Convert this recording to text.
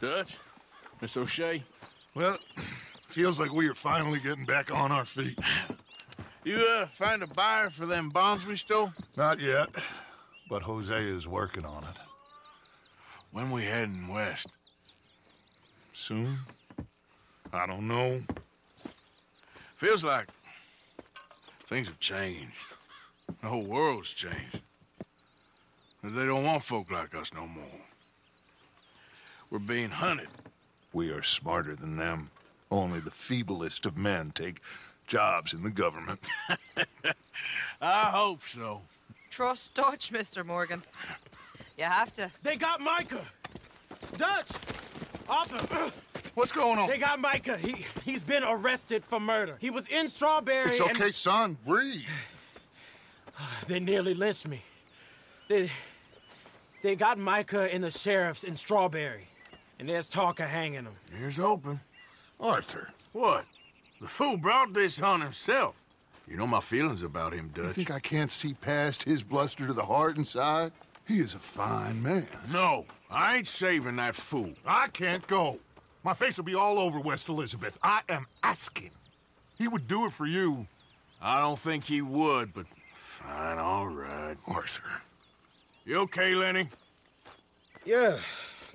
Dutch? Miss O'Shea? Well, feels like we are finally getting back on our feet. You, uh, find a buyer for them bonds we stole? Not yet, but Hosea is working on it. When we heading west? Soon? I don't know. Feels like things have changed. The whole world's changed. They don't want folk like us no more. We're being hunted. We are smarter than them. Only the feeblest of men take jobs in the government. I hope so. Trust Dutch, Mr. Morgan. You have to. They got Micah! Dutch! Arthur! What's going on? They got Micah. He, he's been arrested for murder. He was in Strawberry It's okay, son. Breathe. they nearly lynched me. They, they got Micah and the sheriffs in Strawberry. And there's talk of hanging him. Here's hoping. Arthur, What? The fool brought this on himself. You know my feelings about him, you think I can't see past his bluster to the heart inside? He is a fine man. No, I ain't saving that fool. I can't go. My face will be all over West Elizabeth. I am asking. He would do it for you. I don't think he would, but fine, all right. Arthur. You okay, Lenny? Yeah,